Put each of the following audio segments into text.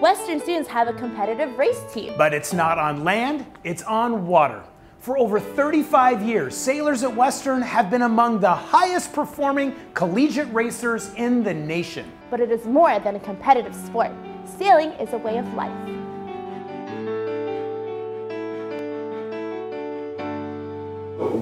Western students have a competitive race team. But it's not on land, it's on water. For over 35 years, sailors at Western have been among the highest performing collegiate racers in the nation. But it is more than a competitive sport. Sailing is a way of life.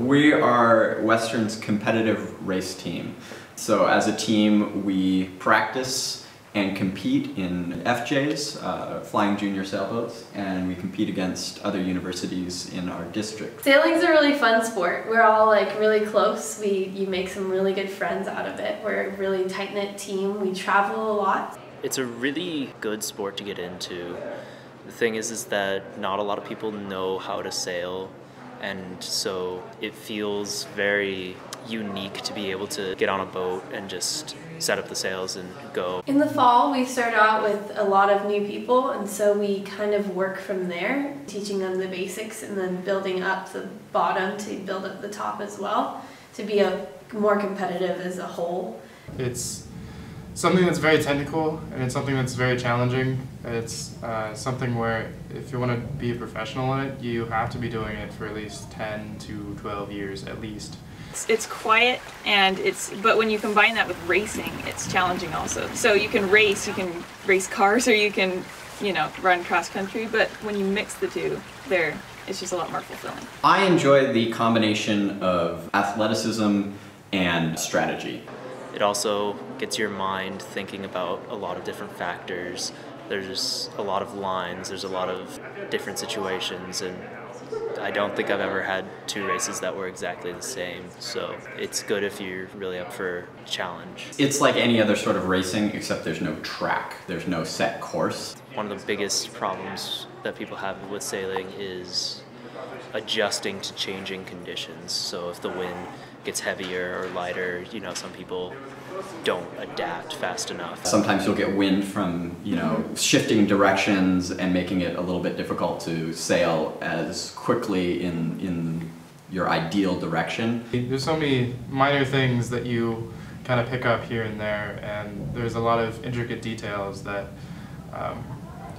We are Western's competitive race team. So as a team, we practice and compete in FJs, uh, flying junior sailboats, and we compete against other universities in our district. Sailing's a really fun sport. We're all like really close. We you make some really good friends out of it. We're a really tight knit team. We travel a lot. It's a really good sport to get into. The thing is, is that not a lot of people know how to sail, and so it feels very unique to be able to get on a boat and just set up the sails and go. In the fall, we start out with a lot of new people, and so we kind of work from there, teaching them the basics and then building up the bottom to build up the top as well, to be a more competitive as a whole. It's something that's very technical and it's something that's very challenging. It's uh, something where if you want to be a professional in it, you have to be doing it for at least 10 to 12 years at least. It's, it's quiet and it's but when you combine that with racing, it's challenging also. So you can race, you can race cars or you can, you know, run cross country, but when you mix the two, there it's just a lot more fulfilling. I enjoy the combination of athleticism and strategy. It also gets your mind thinking about a lot of different factors. There's a lot of lines, there's a lot of different situations, and I don't think I've ever had two races that were exactly the same. So it's good if you're really up for a challenge. It's like any other sort of racing, except there's no track, there's no set course. One of the biggest problems that people have with sailing is adjusting to changing conditions. So if the wind gets heavier or lighter, you know, some people don't adapt fast enough. Sometimes you'll get wind from, you know, shifting directions and making it a little bit difficult to sail as quickly in, in your ideal direction. There's so many minor things that you kind of pick up here and there, and there's a lot of intricate details that um,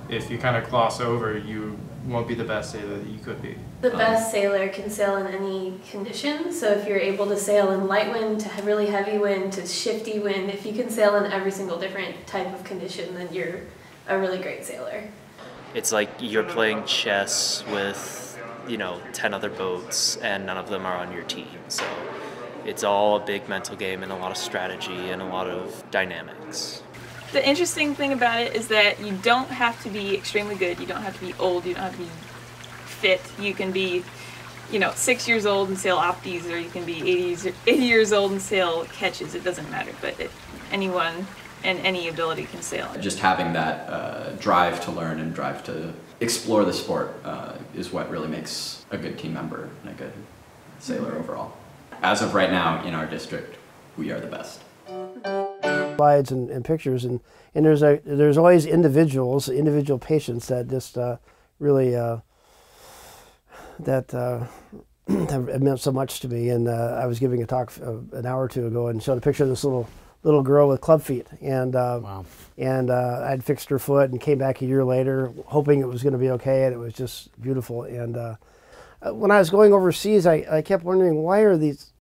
if you kind of gloss over, you won't be the best sailor that you could be. The um, best sailor can sail in any condition. So if you're able to sail in light wind to really heavy wind to shifty wind, if you can sail in every single different type of condition, then you're a really great sailor. It's like you're playing chess with, you know, 10 other boats and none of them are on your team. So it's all a big mental game and a lot of strategy and a lot of dynamics. The interesting thing about it is that you don't have to be extremely good, you don't have to be old, you don't have to be fit. You can be, you know, six years old and sail opties, or you can be 80, 80 years old and sail catches. It doesn't matter, but it, anyone and any ability can sail. Just having that uh, drive to learn and drive to explore the sport uh, is what really makes a good team member and a good sailor overall. As of right now in our district, we are the best slides and, and, pictures, and, and there's a there's always individuals, individual patients that just uh, really uh, that uh, have meant so much to me. And uh, I was giving a talk uh, an hour or two ago and showed a picture of this little little girl with club feet, and uh, wow. and I'd fixed her foot and came back a year later, hoping it was going to be okay, and it was just beautiful. And when I was going overseas, I, I kept wondering why are these